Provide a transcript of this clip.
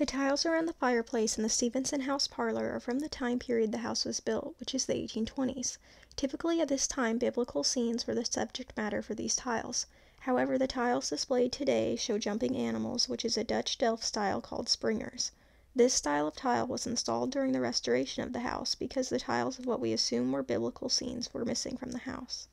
The tiles around the fireplace in the Stephenson house parlor are from the time period the house was built, which is the 1820's. Typically at this time Biblical scenes were the subject matter for these tiles. However, the tiles displayed today show jumping animals, which is a Dutch Delft style called springers. This style of tile was installed during the restoration of the house because the tiles of what we assume were Biblical scenes were missing from the house.